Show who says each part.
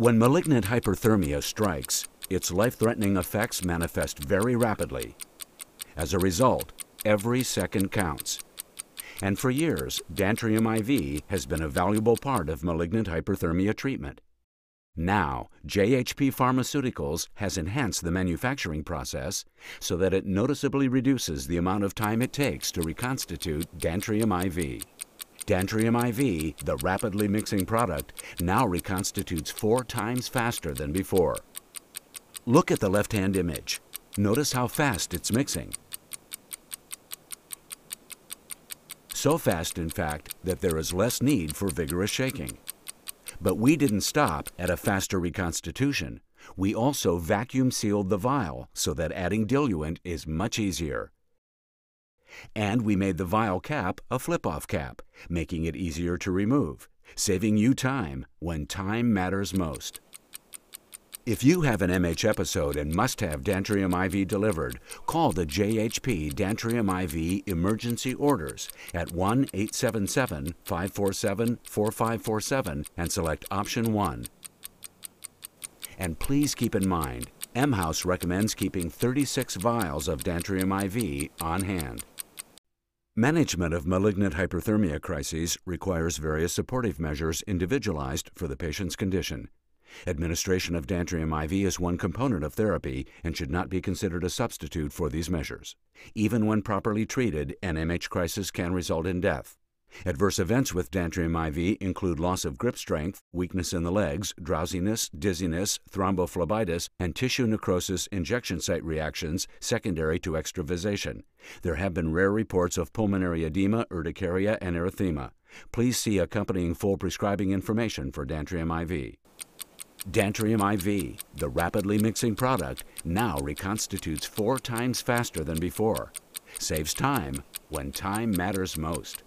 Speaker 1: When malignant hyperthermia strikes, its life-threatening effects manifest very rapidly. As a result, every second counts. And for years, Dantrium IV has been a valuable part of malignant hyperthermia treatment. Now, JHP Pharmaceuticals has enhanced the manufacturing process so that it noticeably reduces the amount of time it takes to reconstitute Dantrium IV. Dantrium IV, the rapidly mixing product, now reconstitutes four times faster than before. Look at the left-hand image. Notice how fast it's mixing. So fast, in fact, that there is less need for vigorous shaking. But we didn't stop at a faster reconstitution. We also vacuum sealed the vial so that adding diluent is much easier. And we made the vial cap a flip-off cap, making it easier to remove, saving you time when time matters most. If you have an MH episode and must have Dantrium IV delivered, call the JHP Dantrium IV Emergency Orders at 1 877 547 4547 and select option 1. And please keep in mind, MHAUS recommends keeping 36 vials of Dantrium IV on hand. Management of malignant hyperthermia crises requires various supportive measures individualized for the patient's condition. Administration of Dantrium IV is one component of therapy and should not be considered a substitute for these measures. Even when properly treated, an MH crisis can result in death. Adverse events with Dantrium IV include loss of grip strength, weakness in the legs, drowsiness, dizziness, thrombophlebitis, and tissue necrosis injection site reactions secondary to extravasation. There have been rare reports of pulmonary edema, urticaria, and erythema. Please see accompanying full prescribing information for Dantrium IV. Dantrium IV, the rapidly mixing product, now reconstitutes four times faster than before. Saves time when time matters most.